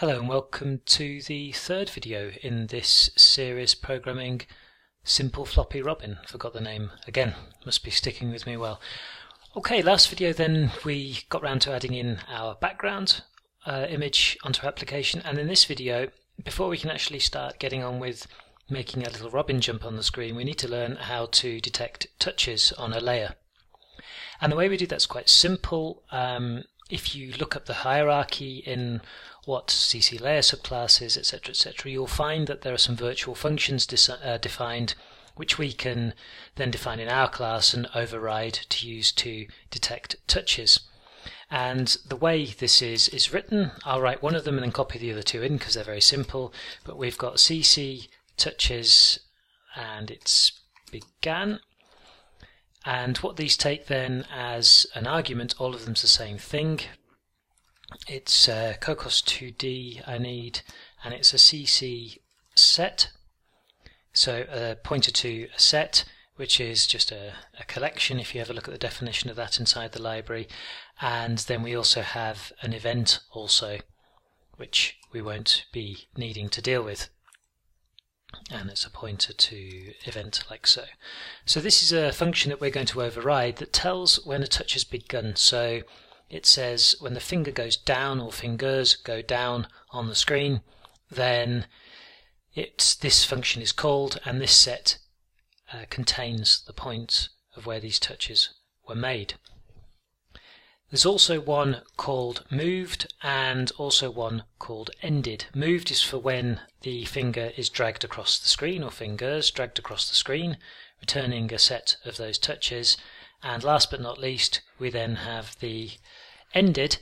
Hello and welcome to the third video in this series programming Simple Floppy Robin. Forgot the name again, must be sticking with me well. Okay, last video then we got round to adding in our background uh, image onto our application and in this video, before we can actually start getting on with making a little robin jump on the screen, we need to learn how to detect touches on a layer. And the way we do that's quite simple. Um, if you look up the hierarchy in what CC layer subclass is, etc., etc., you'll find that there are some virtual functions uh, defined which we can then define in our class and override to use to detect touches. And the way this is is written, I'll write one of them and then copy the other two in because they're very simple. But we've got CC touches and it's began. And what these take then as an argument, all of them's the same thing, it's uh, Cocos 2D I need, and it's a CC set. So a pointer to a set, which is just a, a collection if you ever look at the definition of that inside the library. And then we also have an event also, which we won't be needing to deal with and it's a pointer to event like so. So this is a function that we're going to override that tells when a touch has begun. So it says when the finger goes down or fingers go down on the screen, then it, this function is called and this set uh, contains the point of where these touches were made. There's also one called moved and also one called ended. Moved is for when the finger is dragged across the screen or fingers dragged across the screen, returning a set of those touches. And last but not least, we then have the ended,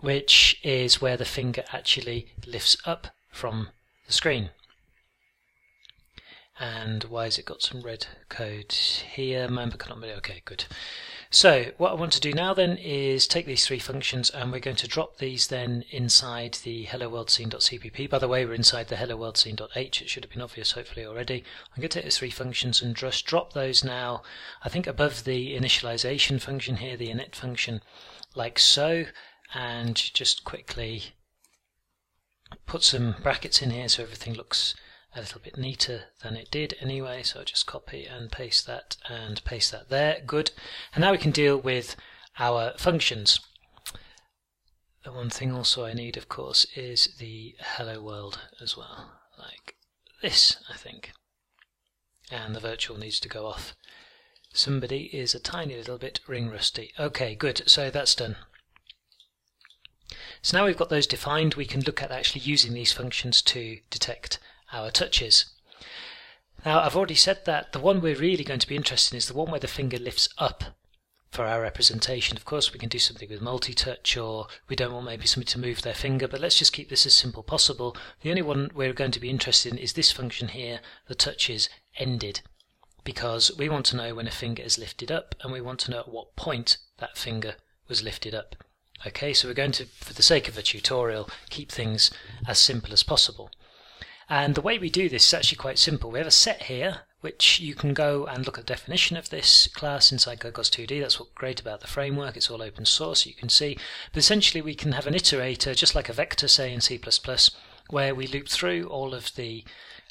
which is where the finger actually lifts up from the screen. And why has it got some red code here? Okay, good. So what I want to do now then is take these three functions and we're going to drop these then inside the hello world scene.cpp. By the way, we're inside the hello world scene.h. It should have been obvious hopefully already. I'm going to take these three functions and just drop those now, I think above the initialization function here, the init function, like so, and just quickly put some brackets in here so everything looks a little bit neater than it did anyway so I'll just copy and paste that and paste that there. Good. And now we can deal with our functions. The one thing also I need of course is the hello world as well like this I think. And the virtual needs to go off. Somebody is a tiny little bit ring rusty. Okay good. So that's done. So now we've got those defined we can look at actually using these functions to detect our touches. Now, I've already said that the one we're really going to be interested in is the one where the finger lifts up for our representation. Of course, we can do something with multi-touch or we don't want maybe somebody to move their finger, but let's just keep this as simple as possible. The only one we're going to be interested in is this function here, the touches ended, because we want to know when a finger is lifted up and we want to know at what point that finger was lifted up. Okay, so we're going to, for the sake of a tutorial, keep things as simple as possible. And the way we do this is actually quite simple. We have a set here, which you can go and look at the definition of this class inside Cocos 2D. That's what's great about the framework. It's all open source, you can see. But essentially we can have an iterator, just like a vector, say, in C++, where we loop through all of the,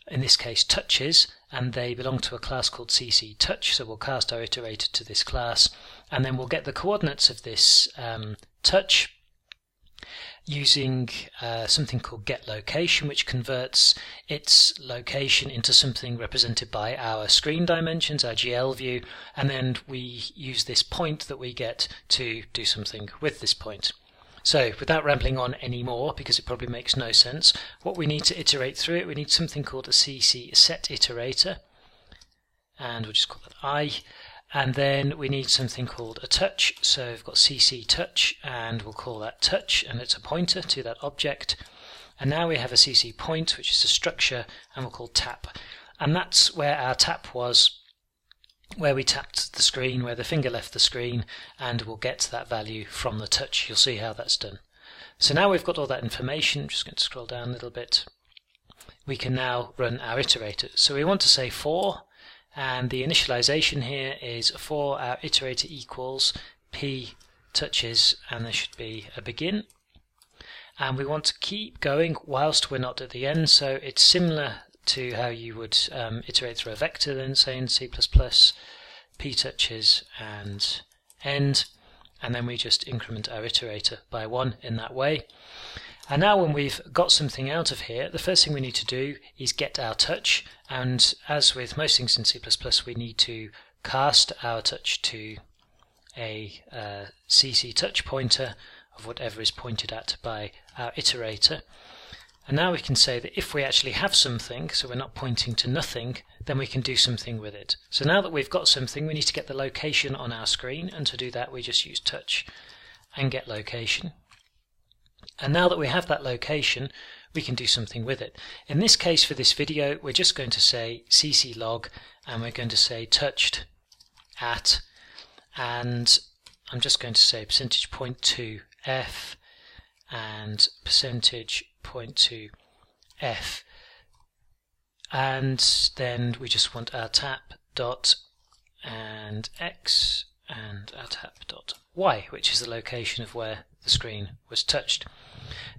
in this case, touches, and they belong to a class called CC touch. So we'll cast our iterator to this class, and then we'll get the coordinates of this um, touch using uh, something called get location, which converts its location into something represented by our screen dimensions, our GL view, and then we use this point that we get to do something with this point. So without rambling on anymore, because it probably makes no sense, what we need to iterate through it, we need something called a CC set iterator, and we'll just call that I, and then we need something called a touch. So we've got CC touch and we'll call that touch and it's a pointer to that object. And now we have a CC point, which is a structure, and we'll call tap. And that's where our tap was, where we tapped the screen, where the finger left the screen, and we'll get that value from the touch. You'll see how that's done. So now we've got all that information, I'm just going to scroll down a little bit. We can now run our iterator. So we want to say for and the initialization here is for our iterator equals p touches and there should be a begin and we want to keep going whilst we're not at the end. So it's similar to how you would um, iterate through a vector then say in C++, p touches and end, and then we just increment our iterator by one in that way. And now when we've got something out of here, the first thing we need to do is get our touch, and as with most things in C++, we need to cast our touch to a uh, CC touch pointer of whatever is pointed at by our iterator. And now we can say that if we actually have something, so we're not pointing to nothing, then we can do something with it. So now that we've got something, we need to get the location on our screen, and to do that we just use touch and get location. And now that we have that location, we can do something with it. In this case, for this video, we're just going to say cc log, and we're going to say touched at, and I'm just going to say percentage point two f and percentage point two f and then we just want our tap dot and x and our tap dot y which is the location of where the screen was touched.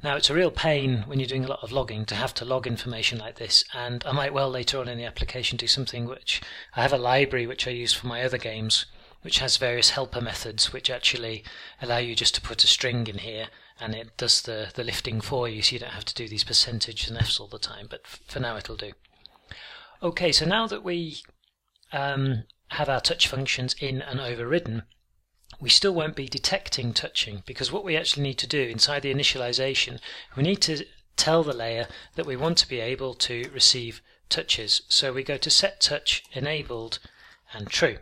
Now it's a real pain when you're doing a lot of logging to have to log information like this and I might well later on in the application do something which I have a library which I use for my other games which has various helper methods which actually allow you just to put a string in here and it does the, the lifting for you so you don't have to do these percentages and f's all the time but for now it'll do. Okay so now that we um, have our touch functions in and overridden we still won't be detecting touching because what we actually need to do inside the initialization we need to tell the layer that we want to be able to receive touches. So we go to set touch enabled and true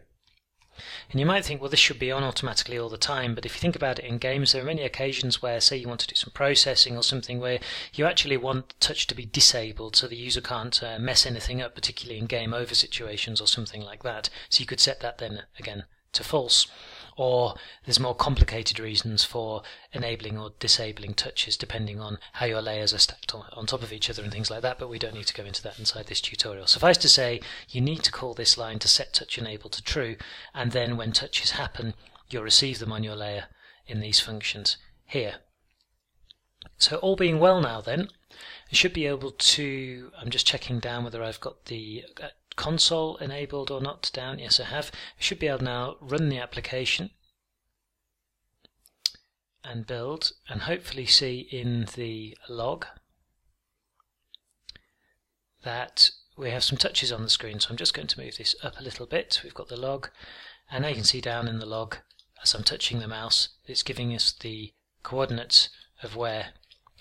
and you might think, well, this should be on automatically all the time, but if you think about it in games, there are many occasions where, say, you want to do some processing or something where you actually want touch to be disabled so the user can't uh, mess anything up, particularly in game over situations or something like that. So you could set that then again to false or there's more complicated reasons for enabling or disabling touches depending on how your layers are stacked on, on top of each other and things like that, but we don't need to go into that inside this tutorial. Suffice to say, you need to call this line to set touch enable to true, and then when touches happen, you'll receive them on your layer in these functions here. So all being well now then, I should be able to, I'm just checking down whether I've got the uh, console enabled or not down. Yes, I have. I should be able now run the application and build and hopefully see in the log that we have some touches on the screen. So I'm just going to move this up a little bit. We've got the log and now you can see down in the log as I'm touching the mouse, it's giving us the coordinates of where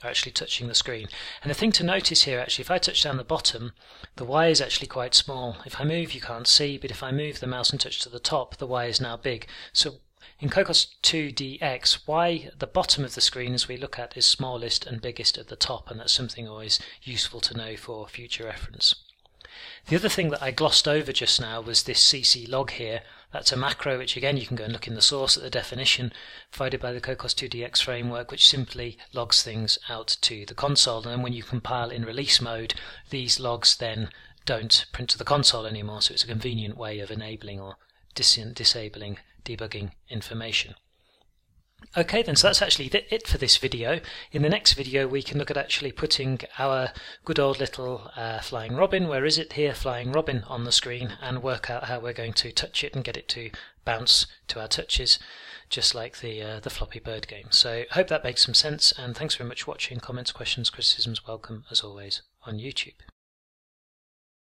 are actually touching the screen. And the thing to notice here actually, if I touch down the bottom, the Y is actually quite small. If I move you can't see, but if I move the mouse and touch to the top, the Y is now big. So in Cocos 2DX, Y at the bottom of the screen as we look at is smallest and biggest at the top, and that's something always useful to know for future reference. The other thing that I glossed over just now was this CC log here. That's a macro which again you can go and look in the source at the definition provided by the Cocos 2DX framework which simply logs things out to the console and then when you compile in release mode these logs then don't print to the console anymore so it's a convenient way of enabling or dis disabling debugging information. Okay then, so that's actually it for this video. In the next video we can look at actually putting our good old little uh, flying robin, where is it here, flying robin on the screen and work out how we're going to touch it and get it to bounce to our touches just like the uh, the Flappy Bird game. So hope that makes some sense and thanks very much for watching. Comments, questions, criticisms welcome as always on YouTube.